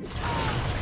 Oh.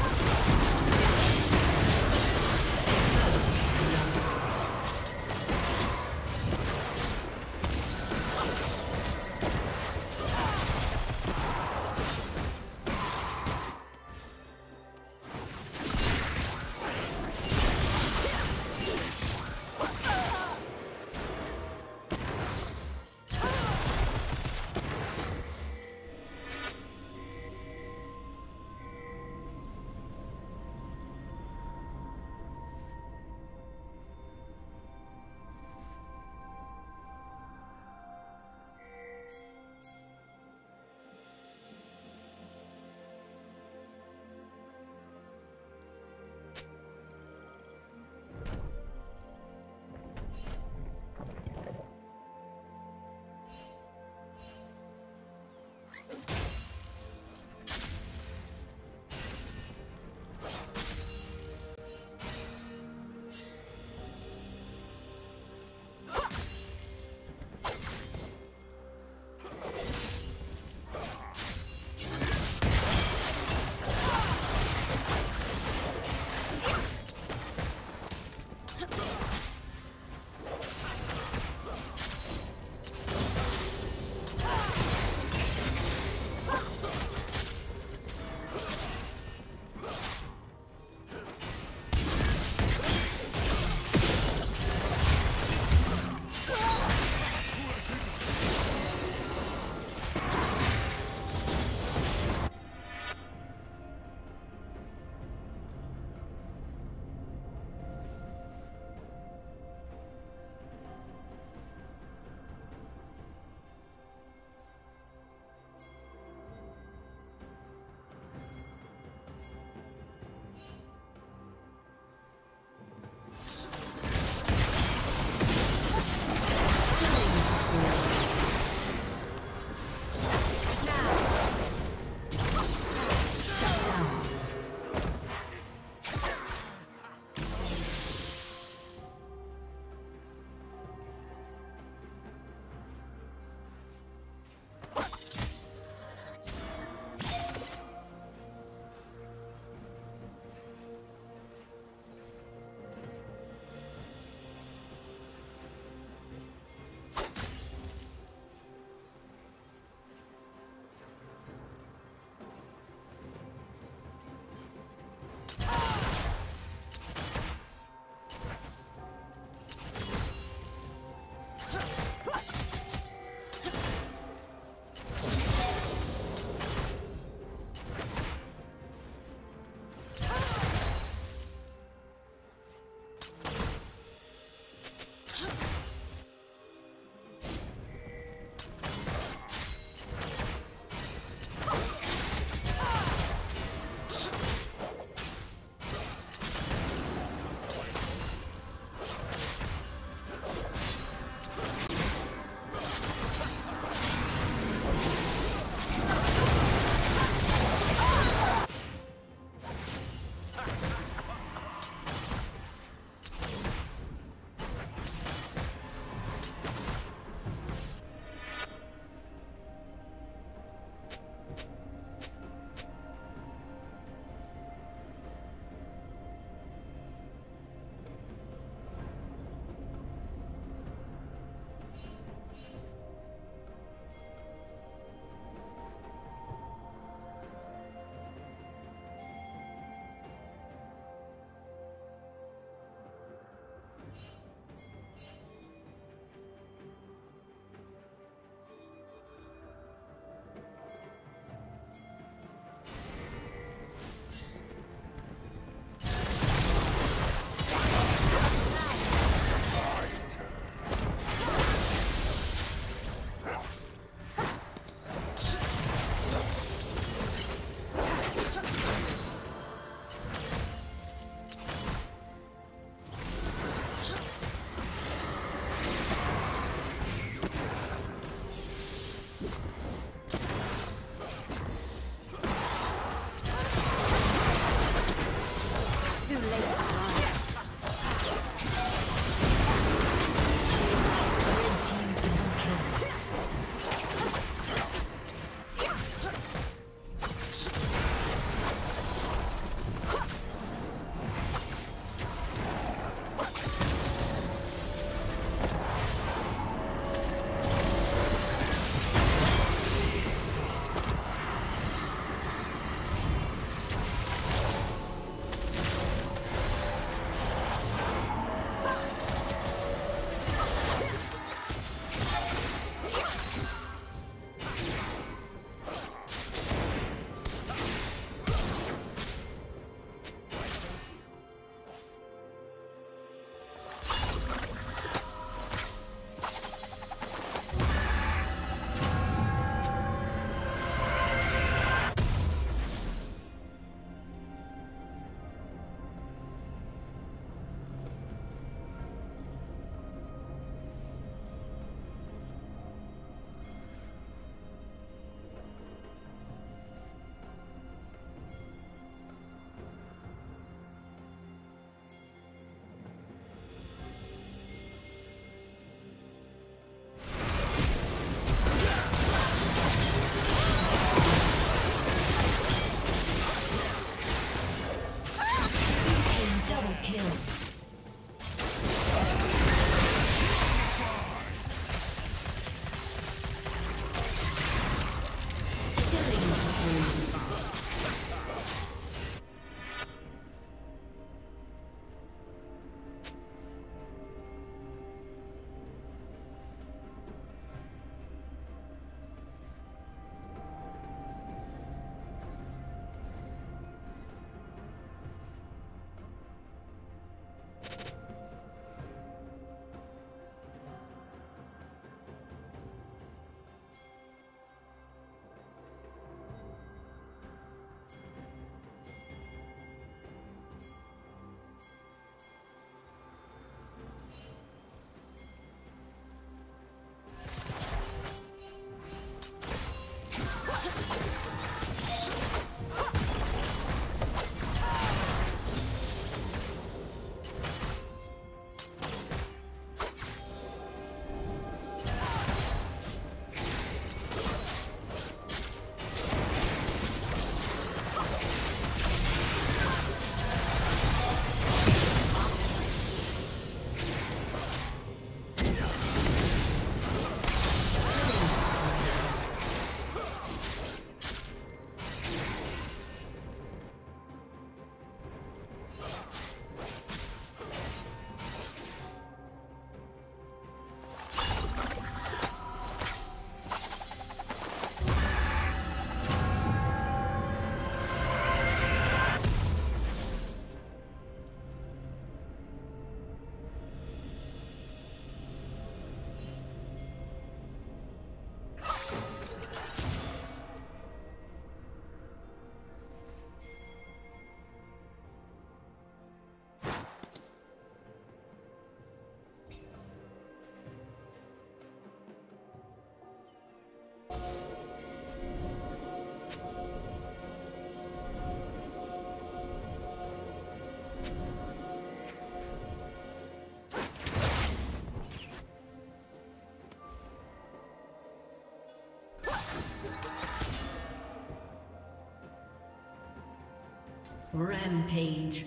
Rampage.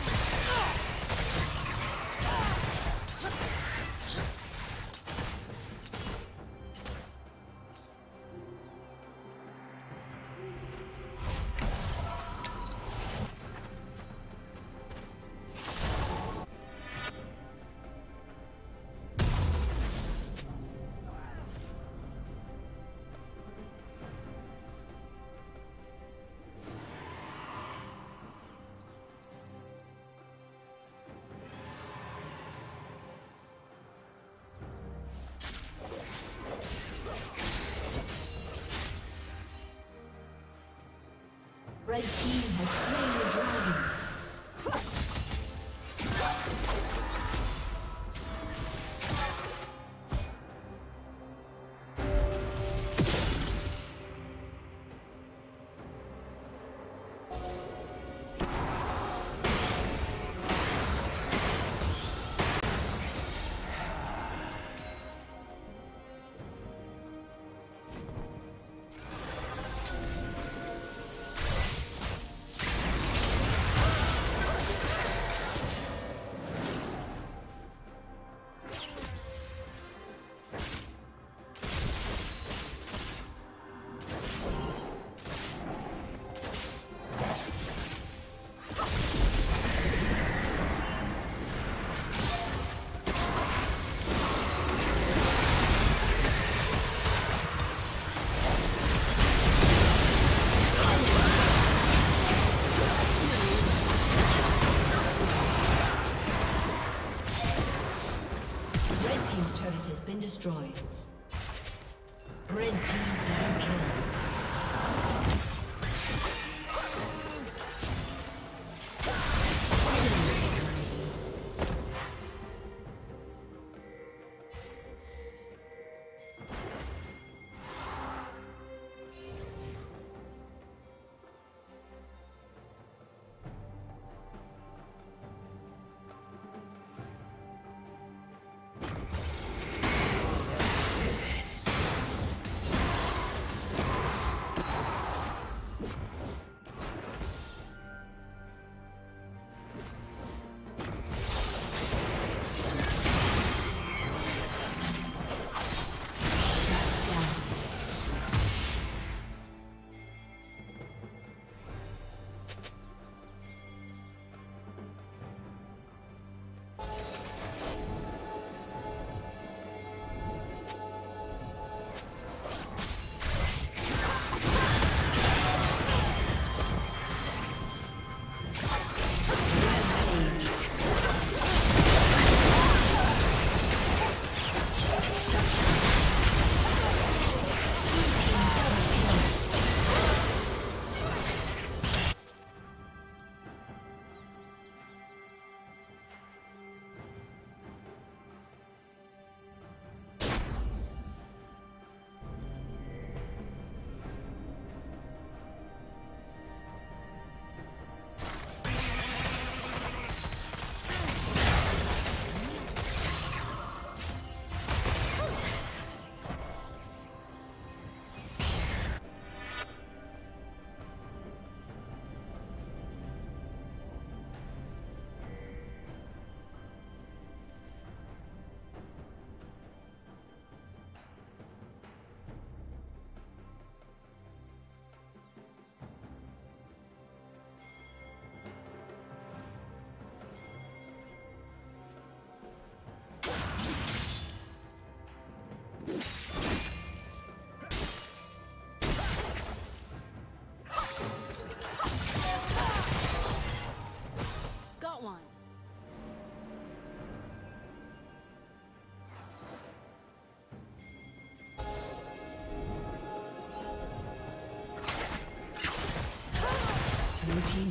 Red team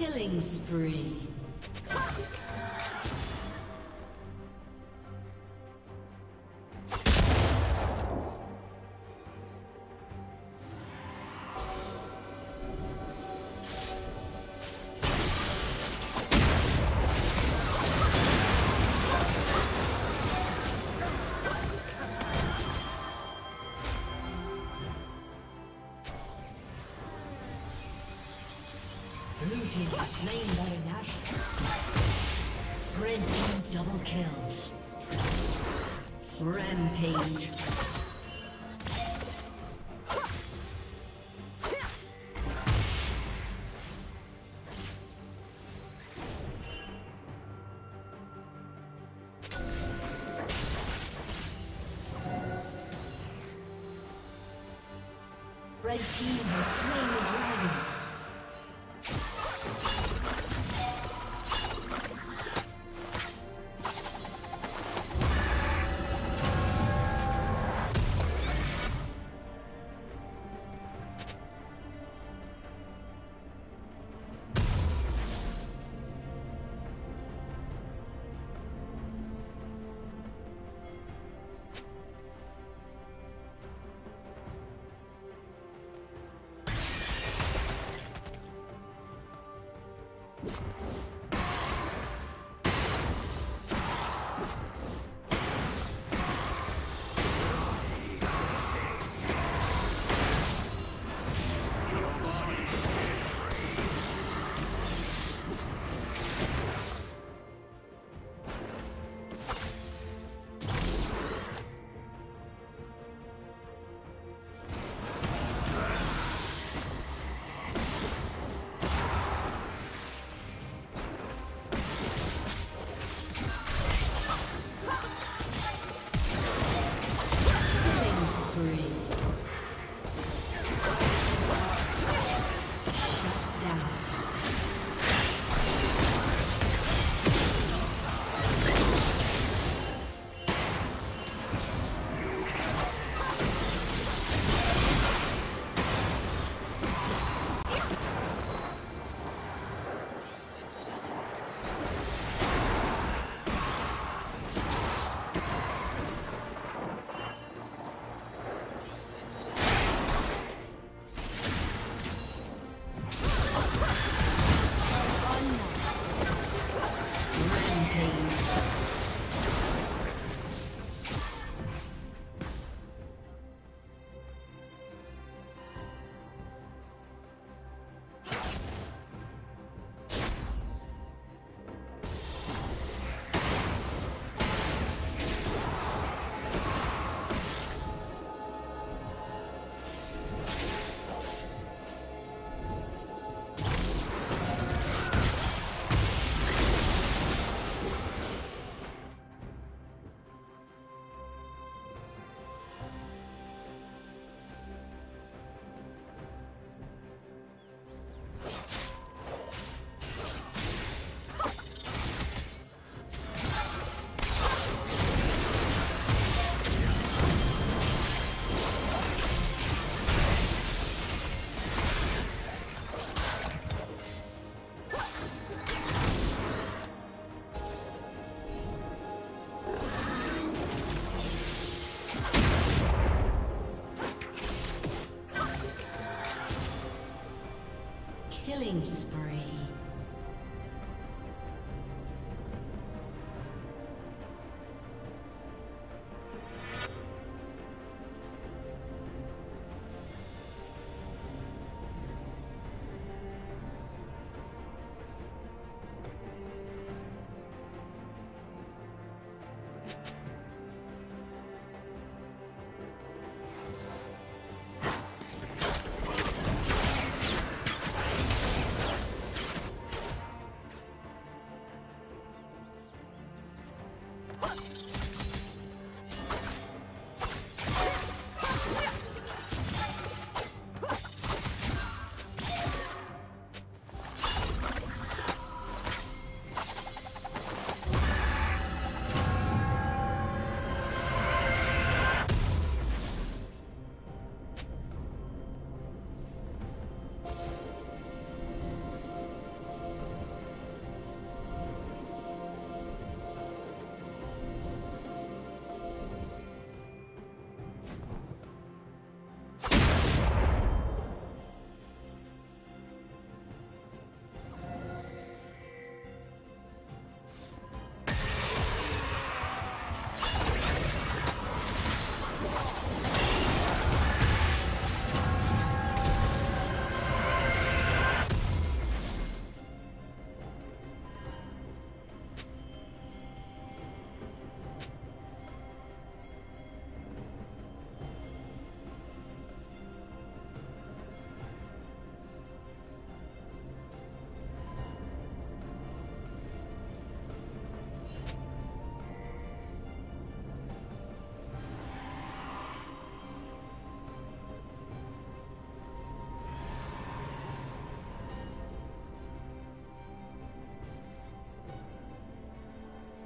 Killing spree.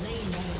Slain by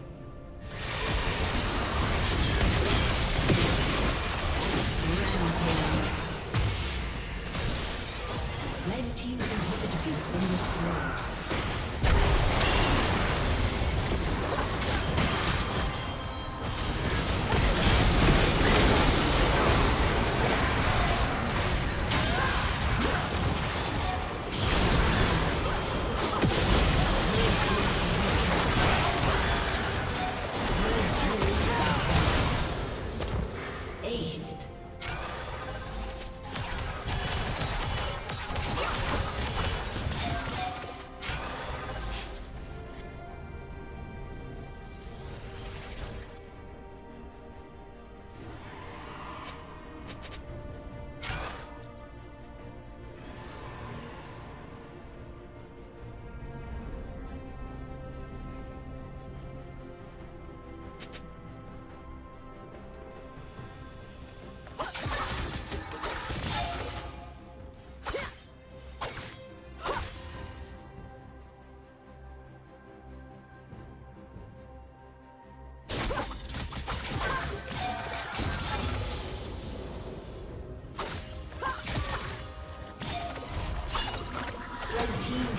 A